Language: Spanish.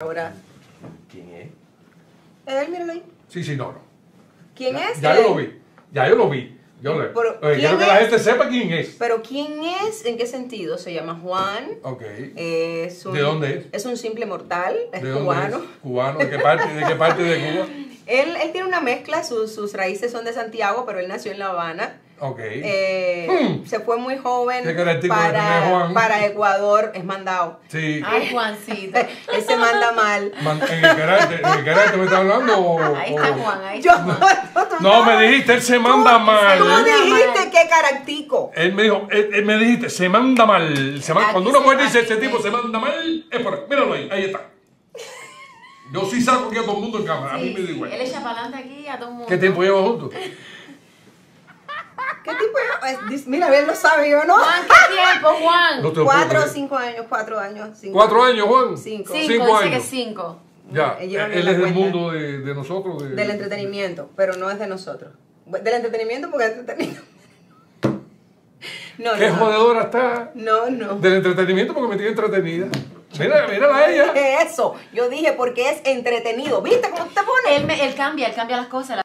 Ahora, ¿Quién es? él, míralo ahí. Sí, sí, no, no. ¿Quién ya, es? Ya él? yo lo vi. Ya yo lo vi. Yo le, Pero, ¿quién quiero que la es? gente sepa quién es. Pero ¿quién es? ¿En qué sentido? Se llama Juan. Ok. Es un, ¿De dónde es? Es un simple mortal, es ¿De dónde cubano. es? ¿Cubano? ¿De qué parte, de, qué parte de Cuba? Él, él tiene una mezcla, sus, sus raíces son de Santiago, pero él nació en La Habana. Ok. Eh, Hmm. Se fue muy joven Qué para, Juan. para Ecuador, es mandado. sí. Ay, Juancito. Él se manda mal. Man- ¿En el carácter, en el carácter me está hablando o...? Ahí está o- Juan, ahí Yo, está. tú No, me dijiste, él se manda mal. Tú Manda dijiste que caractico. Él me dijo, él, él me dijiste, se manda mal. Se man- Aquí Cuando una mujer dice, ese tipo se- se manda mal, es por ahí. Míralo ahí, ahí está. Yo sí saco aquí a todo el mundo en cámara, a mí Sí, me da igual. Él echa para adelante aquí a todo el mundo. ¿Qué tiempo lleva juntos? ¿Qué tipo es- Mira, él lo sabe, yo no. Juan, ¿qué tiempo, Juan? No Cuatro o cinco años, cuatro años. cinco ¿Cuatro años, Juan? Cinco. Cinco, Cinco dice años. que cinco. Ya, él es del mundo de, de nosotros. De, Del entretenimiento, pero no es de nosotros. Del entretenimiento porque es entretenido. No, Qué no. jodedora está. No, no. Del entretenimiento porque me tiene entretenida. Mira, mírala a ella. Eso, yo dije porque es entretenido. ¿Viste cómo te pone? Él, me- él cambia, él cambia las cosas.